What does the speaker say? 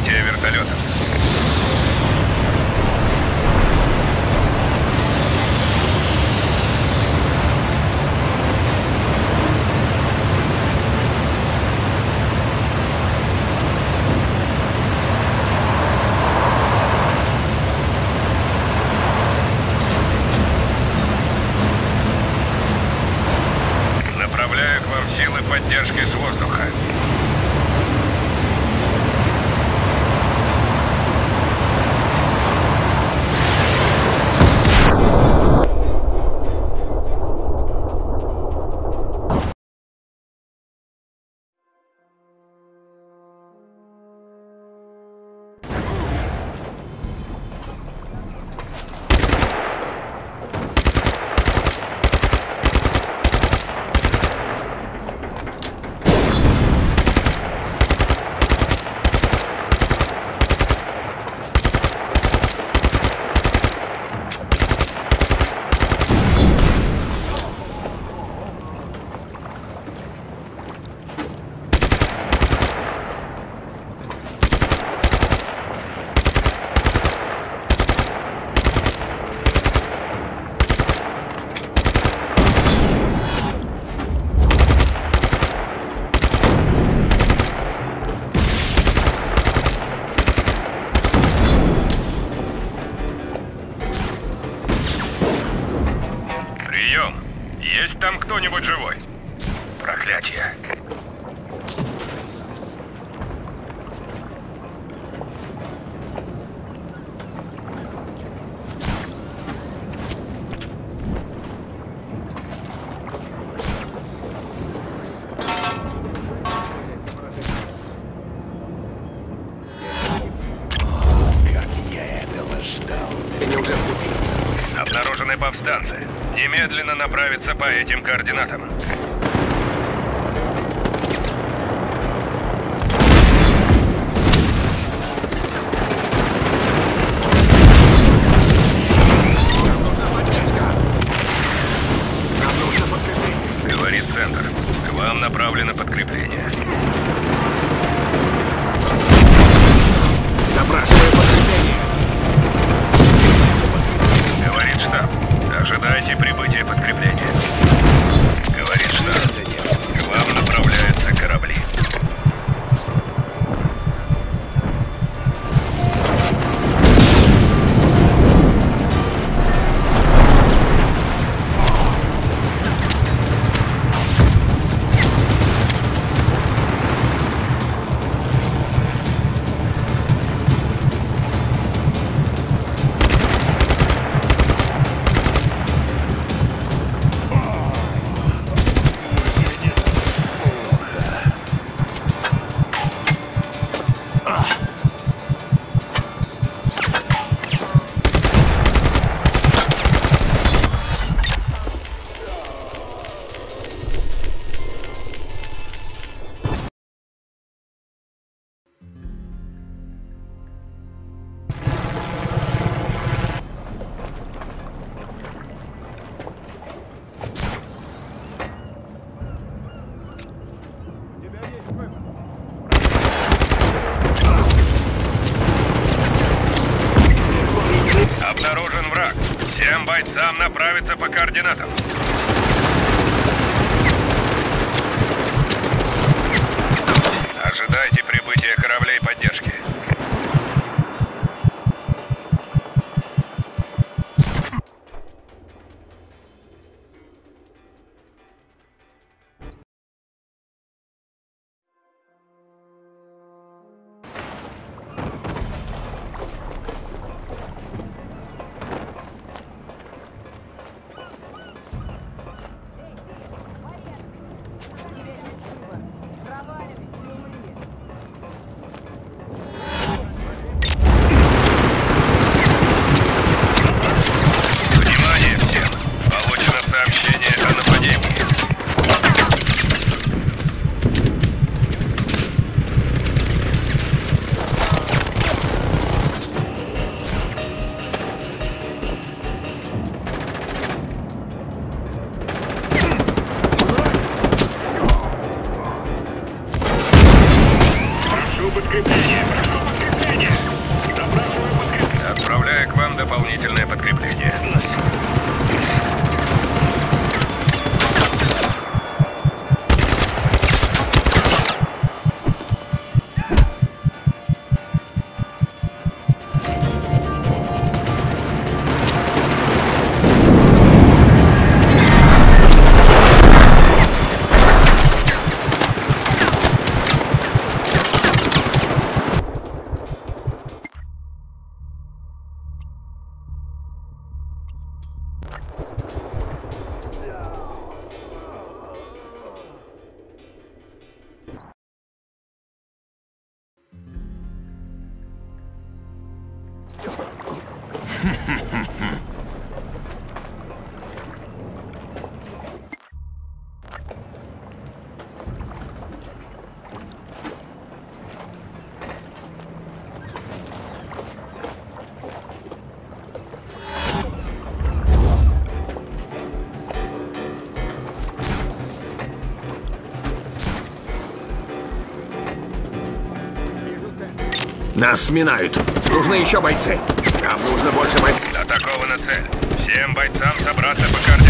прикрытия вертолетов. Пути. Обнаружены повстанцы. Немедленно направиться по этим координатам. Центр. К вам направлено подкрепление. Запрашиваю подкрепление. Говорит штаб. Ожидайте прибытия Обнаружен враг. Всем бойцам направиться по координатам. Ожидайте прибытия подкрепление. Подкрепление. Запрашиваю подкрепление. Отправляю к вам дополнительное подкрепление. Нас сминают. Нужны еще бойцы. Нам нужно больше бойцов. Атакована цель. Всем бойцам собраться по координатам.